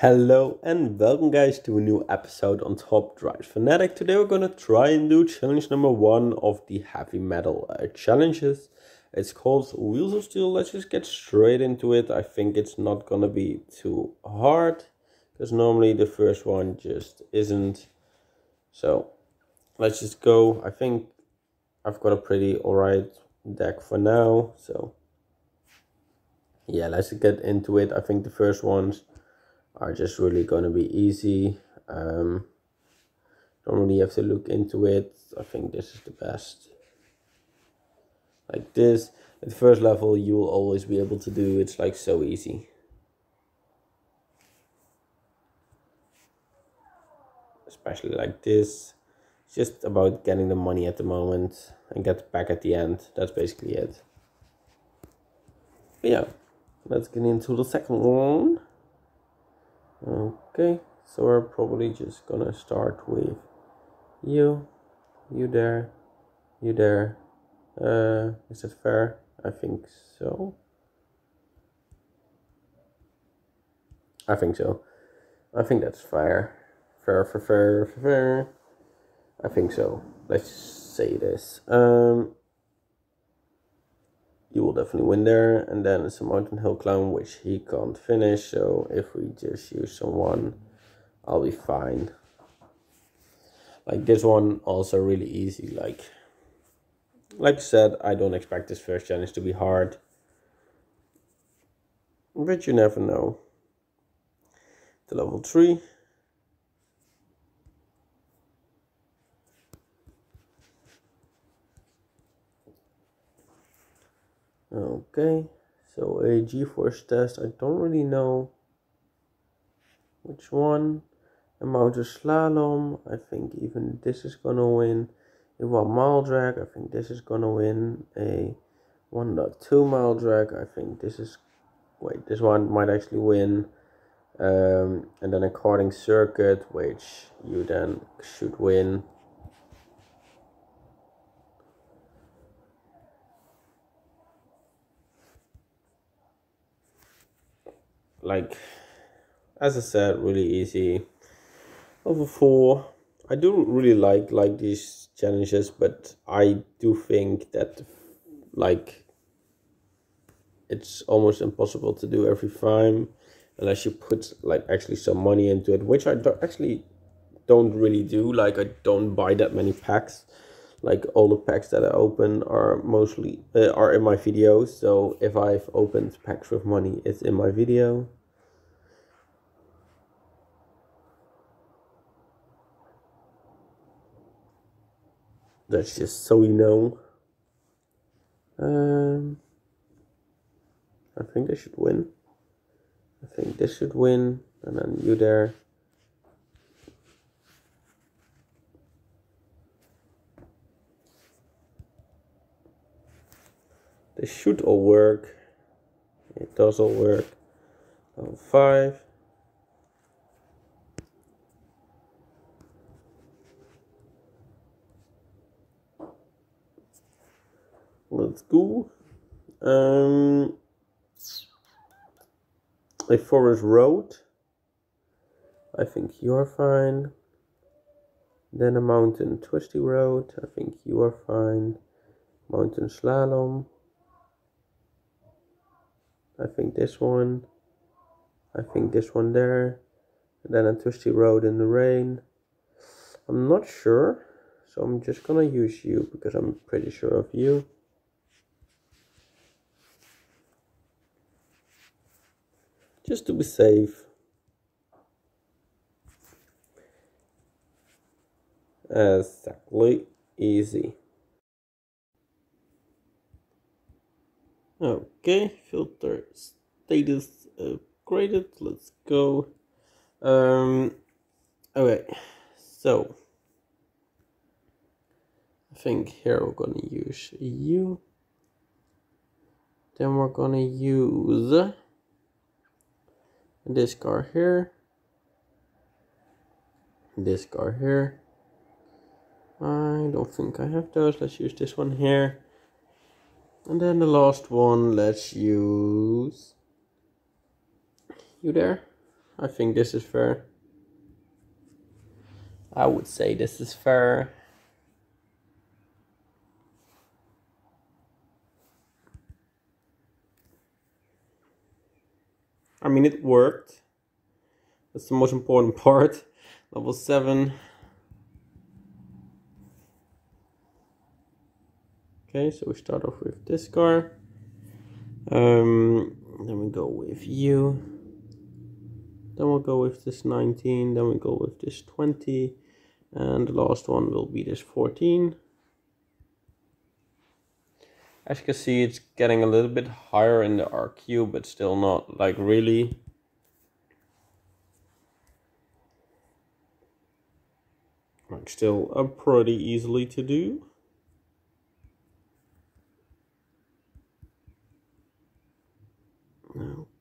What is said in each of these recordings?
Hello and welcome guys to a new episode on Top Drives Fanatic. Today we're gonna try and do challenge number one of the heavy metal uh, challenges. It's called Wheels of Steel. Let's just get straight into it. I think it's not gonna be too hard because normally the first one just isn't. So let's just go. I think I've got a pretty alright deck for now. So yeah, let's get into it. I think the first ones are just really going to be easy. Um, don't really have to look into it. I think this is the best. Like this, at first level, you will always be able to do. It's like so easy. Especially like this. It's just about getting the money at the moment and get back at the end. That's basically it. But yeah, let's get into the second one. Okay, so we're probably just gonna start with you, you there, you there. Uh, is it fair? I think so. I think so. I think that's fair. Fair, fair, fair, fair. I think so. Let's say this. Um, you will definitely win there. And then it's a Mountain Hill climb, which he can't finish. So if we just use someone, I'll be fine. Like this one, also really easy. Like, like I said, I don't expect this first challenge to be hard. But you never know. The level 3. Okay, so a G-force test, I don't really know which one. A mountain slalom, I think even this is gonna win. A one mile drag, I think this is gonna win. A 1.2 mile drag, I think this is, wait, this one might actually win. Um, and then a karting circuit, which you then should win. Like as I said, really easy. Over four. I do really like like these challenges, but I do think that like it's almost impossible to do every time unless you put like actually some money into it, which I don't, actually don't really do. Like I don't buy that many packs. Like all the packs that I open are mostly uh, are in my videos. So if I've opened packs with money, it's in my video. That's just so you know. Um, I think they should win. I think this should win, and then you there. They should all work. It does all work. Level five. Let's go. Um, a forest road. I think you're fine. Then a mountain twisty road. I think you are fine. Mountain slalom. I think this one. I think this one there. And then a twisty road in the rain. I'm not sure. So I'm just gonna use you because I'm pretty sure of you. Just to be safe. Exactly easy. Okay, filter status upgraded. Let's go. Um, okay, so I think here we're gonna use you. Then we're gonna use this car here. This car here. I don't think I have those. Let's use this one here. And then the last one let's use you there. I think this is fair. I would say this is fair. I mean, it worked. That's the most important part. Level 7. Okay, so we start off with this car. Um, then we go with you. Then we'll go with this 19. Then we go with this 20. And the last one will be this 14. As you can see, it's getting a little bit higher in the RQ, but still not like really. Like still uh, pretty easily to do.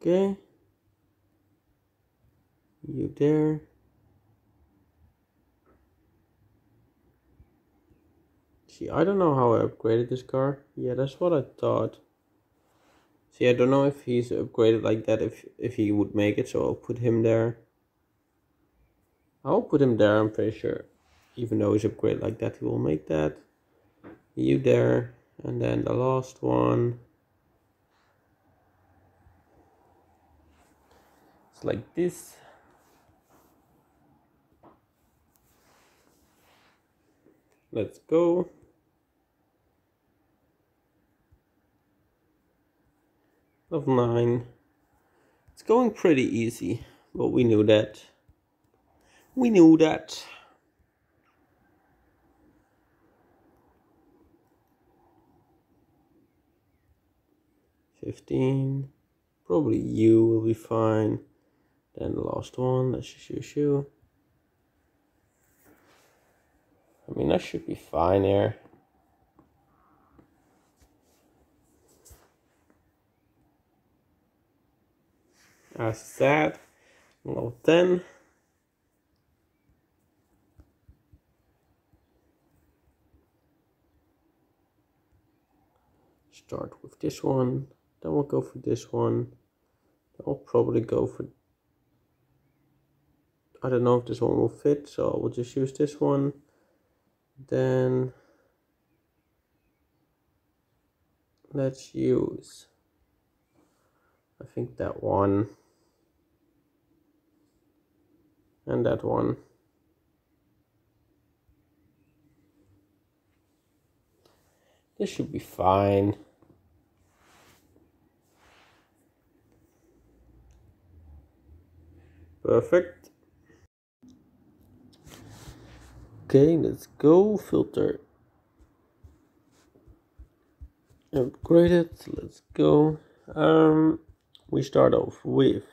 Okay. You there. See, I don't know how I upgraded this car. Yeah, that's what I thought. See, I don't know if he's upgraded like that, if, if he would make it, so I'll put him there. I'll put him there, I'm pretty sure. Even though he's upgraded like that, he will make that. You there. And then the last one. It's like this. Let's go. Of 9. It's going pretty easy, but we knew that. We knew that. Fifteen. Probably you will be fine. Then the last one, that's your shoe. I mean, that should be fine here. As that, level 10. Start with this one, then we'll go for this one. Then we'll probably go for I don't know if this one will fit, so we'll just use this one. Then let's use, I think that one and that one. This should be fine. Perfect. Okay, let's go. Filter. Upgrade it. Let's go. Um, we start off with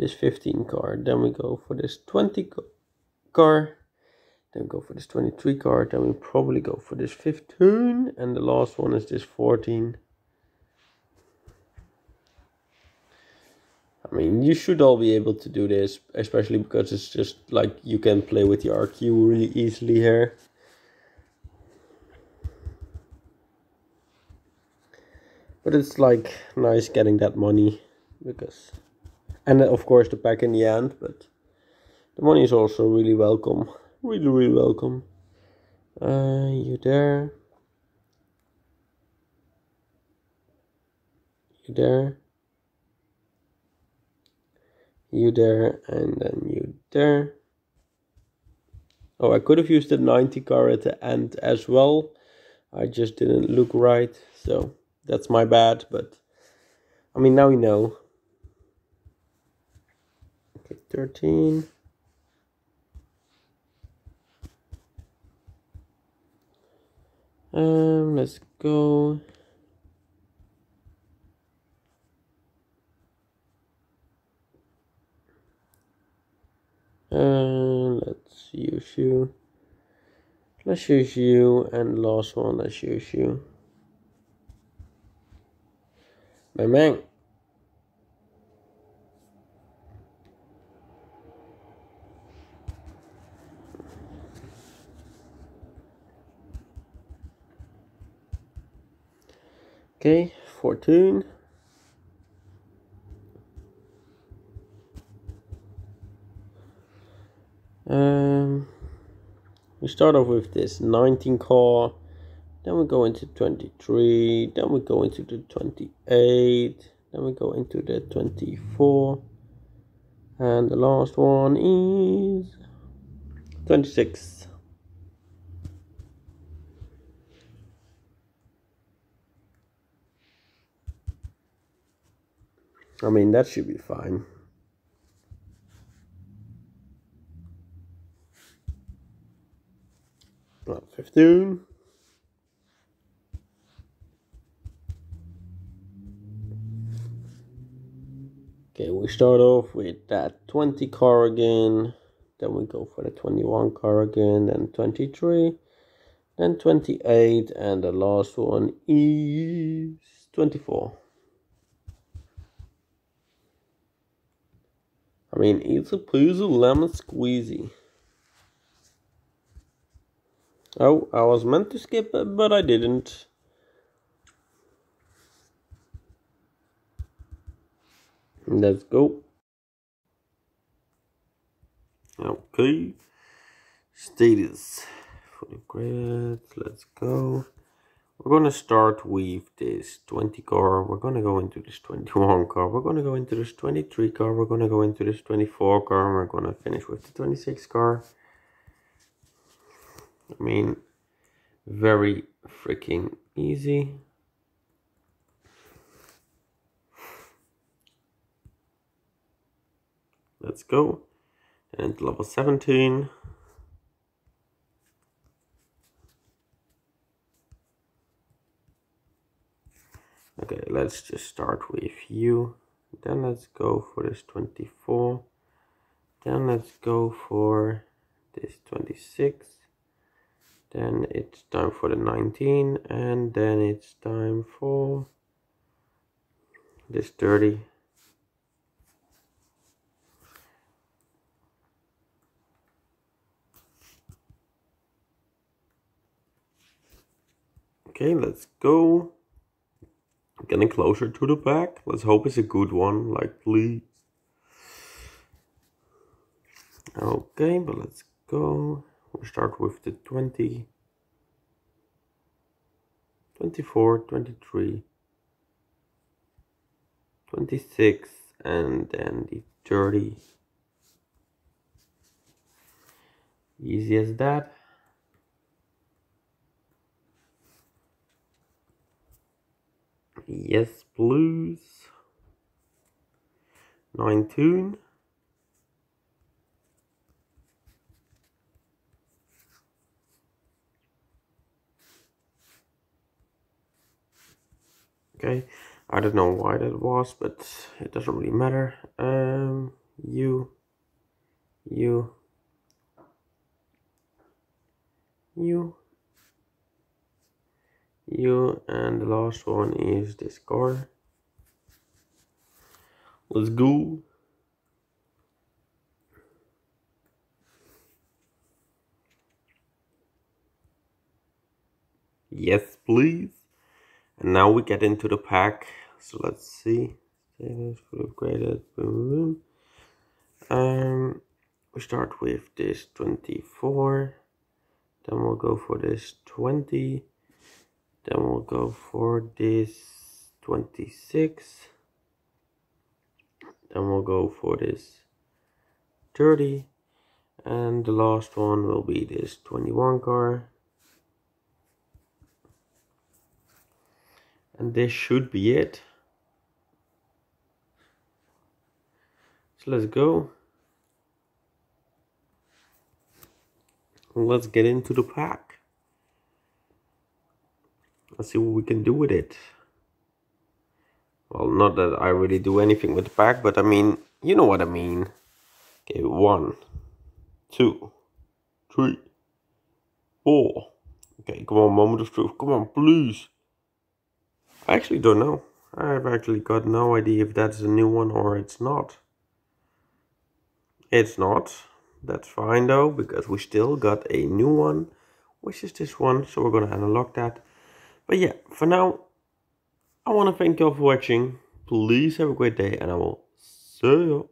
this 15 car. Then we go for this 20 car. Then go for this 23 car. Then we probably go for this 15. And the last one is this 14. I mean, you should all be able to do this, especially because it's just like you can play with the RQ really easily here. But it's like nice getting that money because, and of course the pack in the end, but the money is also really welcome. Really, really welcome. Uh, you there? You there? you there and then you there oh I could have used the 90 car at the end as well I just didn't look right so that's my bad but I mean now you know 13 um let's go And let's use you. Let's use you. And last one, let's use you. Bang bang. Okay, 14. Um, we start off with this 19 car, then we go into 23, then we go into the 28, then we go into the 24, and the last one is 26. I mean, that should be fine. Well, 15. Okay, we start off with that 20 car again. Then we go for the 21 car again, then 23, then 28, and the last one is 24. I mean, it's a of lemon squeezy. Oh, I was meant to skip it, but I didn't. Let's go. Okay. Status for the. Let's go. We're gonna start with this 20 car. We're gonna go into this 21 car. We're gonna go into this 23 car. We're gonna go into this 24 car. We're gonna finish with the 26 car. I mean, very freaking easy. Let's go. And level 17. Okay, let's just start with you. Then let's go for this 24. Then let's go for this 26. Then it's time for the 19. And then it's time for this 30. Okay, let's go. Getting closer to the back. Let's hope it's a good one. Like, please. Okay, but let's go. We'll start with the 20, 24, 23, 26, and then the 30. Easy as that. Yes, Blues. 19. Okay, I don't know why that was, but it doesn't really matter. Um, you, you, you, you and the last one is this car. Let's go. Yes please. And now we get into the pack. So let's see. Upgraded boom, boom. um we start with this 24 then we'll go for this 20 then we'll go for this 26 then we'll go for this 30 and the last one will be this 21 car. And this should be it. So let's go. Let's get into the pack Let's see what we can do with it. Well, not that I really do anything with the pack, but I mean, you know what I mean. Okay, one, two, three, four. Okay, come on, moment of truth. Come on, please. I actually don't know. I've actually got no idea if that's a new one or it's not. It's not. That's fine though, because we still got a new one, which is this one. So we're gonna unlock that. But yeah, for now, I want to thank you all for watching. Please have a great day and I will see you.